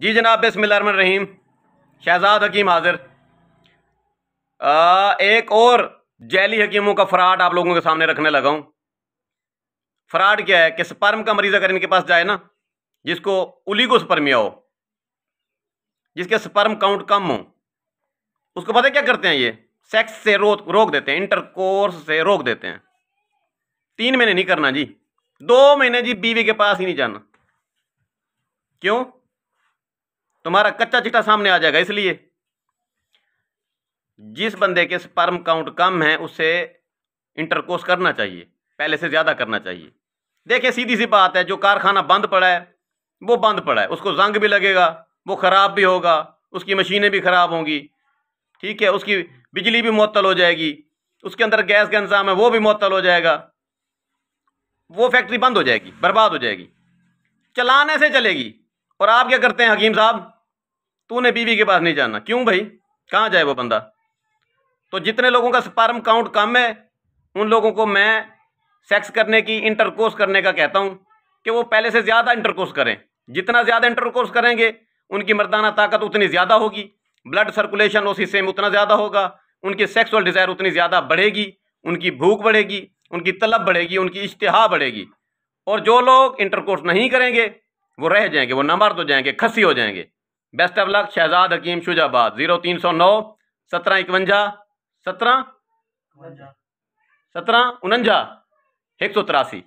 जी जनाब रहीम। शहजाद हकीम हाजिर। एक और जैली हकीमों का फ्रॉड आप लोगों के सामने रखने लगा हूँ। फ्रॉड क्या है कि स्पर्म का मरीज़ अगर इनके पास जाए ना, जिसको उलीगो स्पर्मिया हो, जिसके स्पर्म काउंट कम हो, उसको पता क्या करते हैं ये? सेक्स से रोक रोक देते हैं, इंटरकोर्स से रोक देते हैं। तीन महीने नहीं करना जी। दो महीने जी बीवी के पास ही नहीं जाना। क्यों? तुम्हारा कच्चा चिट्टा सामने आ जाएगा, इसलिए। जिस बंदे के स्पर्म काउंट कम है उससे इंटरकोर्स करना चाहिए, पहले से ज़्यादा करना चाहिए। देखिए, सीधी सी बात है, जो कारखाना बंद पड़ा है, वो बंद पड़ा है। उसको जंग भी लगेगा, वो ख़राब भी होगा, उसकी मशीनें भी ख़राब होंगी, ठीक है, उसकी बिजली भी मुअत्तल हो जाएगी, उसके अंदर गैस का इंतज़ाम है, वो भी मुअत्तल हो जाएगा। वो फैक्ट्री बंद हो जाएगी, बर्बाद हो जाएगी। चलाने से चलेगी और आप क्या करते हैं, हकीम साहब? तूने बीवी के पास नहीं जाना क्यों भाई? कहाँ जाए वो बंदा? तो जितने लोगों का स्पर्म काउंट कम है, उन लोगों को मैं सेक्स करने की इंटरकोर्स करने का कहता हूँ कि वो पहले से ज़्यादा इंटरकोर्स करें। जितना ज़्यादा इंटरकोर्स करेंगे, उनकी मर्दाना ताकत उतनी ज़्यादा होगी। ब्लड सर्कुलेशन उस हिस्से में उतना ज़्यादा होगा। उनकी सेक्सुअल डिज़ायर उतनी ज़्यादा बढ़ेगी, उनकी भूख बढ़ेगी, उनकी तलब बढ़ेगी, उनकी इश्तहा बढ़ेगी। और जो लोग इंटरकोर्स नहीं करेंगे वो रह जाएँगे वो नमर्द हो जाएँगे खसी हो जाएँगे। Best of luck Shahzad Hakim Shujabad zero तीन सौ नौ सत्रह इकवंजा सत्रह? सत्रह उनंजा एक सौ तिरासी।